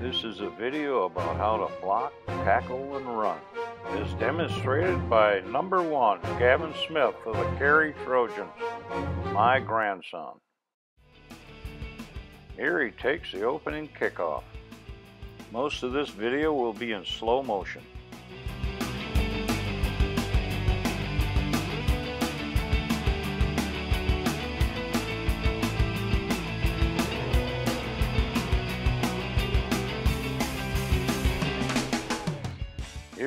This is a video about how to block, tackle, and run. It is demonstrated by number one, Gavin Smith of the Cary Trojans, my grandson. Here he takes the opening kickoff. Most of this video will be in slow motion.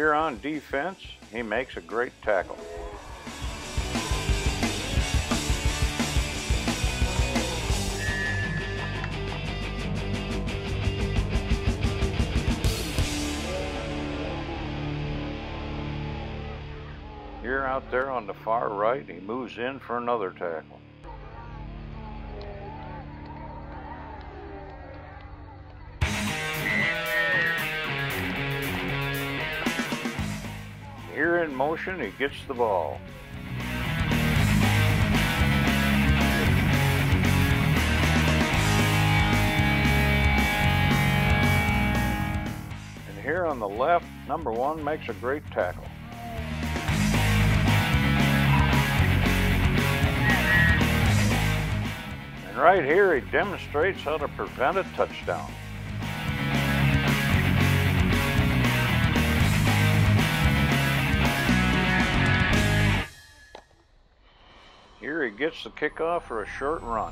Here on defense, he makes a great tackle. Here out there on the far right, he moves in for another tackle. In motion, he gets the ball. And here on the left, number one makes a great tackle. And right here, he demonstrates how to prevent a touchdown. Gets the kickoff for a short run.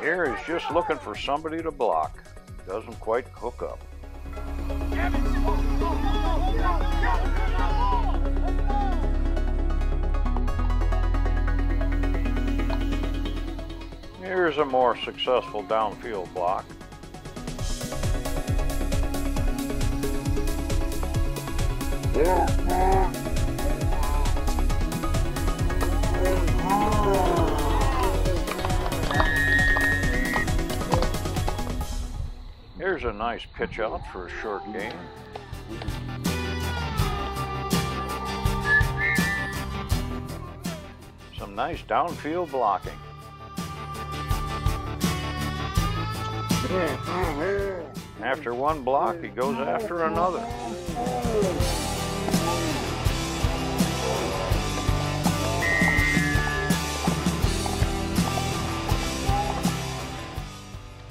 Here is just looking for somebody to block. Doesn't quite hook up. Here's a more successful downfield block. A nice pitch out for a short game. Some nice downfield blocking. After one block, he goes after another.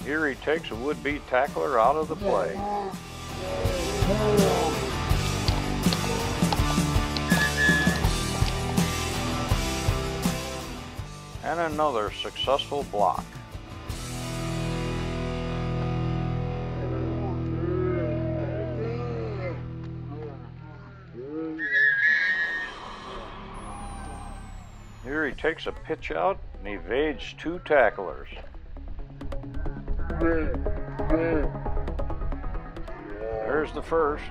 Here he takes a would-be tackler out of the play. And another successful block. Here he takes a pitch out and evades two tacklers. There's the first.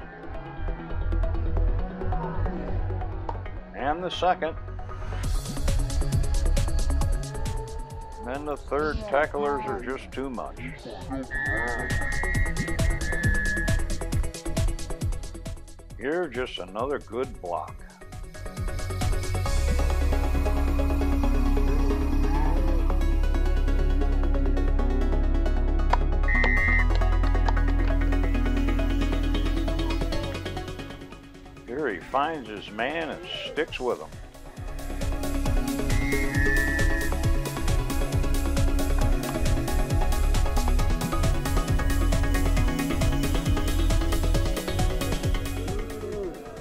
And the second. And then the third tacklers are just too much. Here, just another good block. Here he finds his man and sticks with him.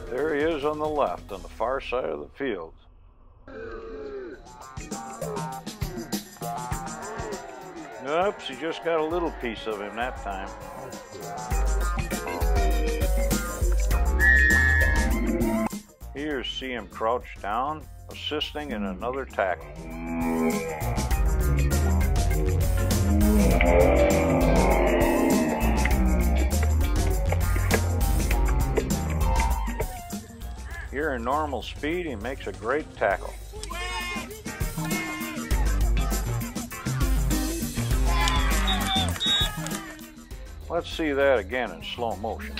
There he is on the left, on the far side of the field. Oops, he just got a little piece of him that time. See him crouch down, assisting in another tackle. Here in normal speed, he makes a great tackle. Let's see that again in slow motion.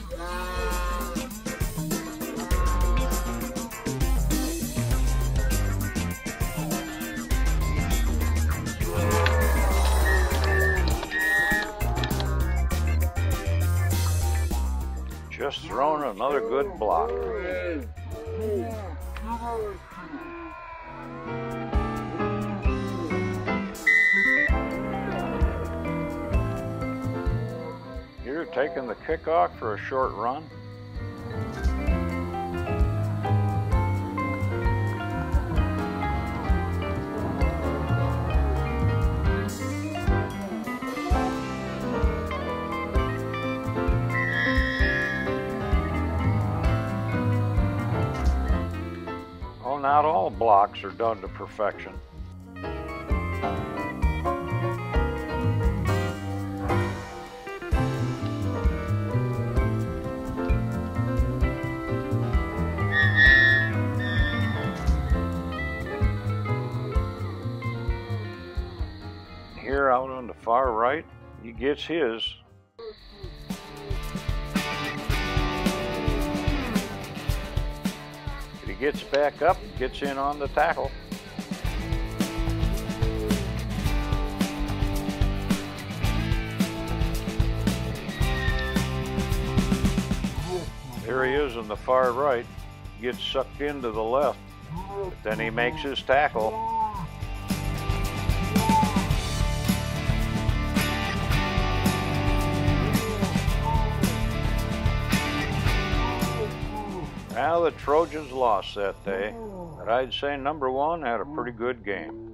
Just thrown another good block. You're taking the kickoff for a short run. Not all blocks are done to perfection. Here out on the far right, he gets his. Gets back up, gets in on the tackle. There he is on the far right, gets sucked into the left, then he makes his tackle. The Trojans lost that day, oh. but I'd say number one had a pretty good game.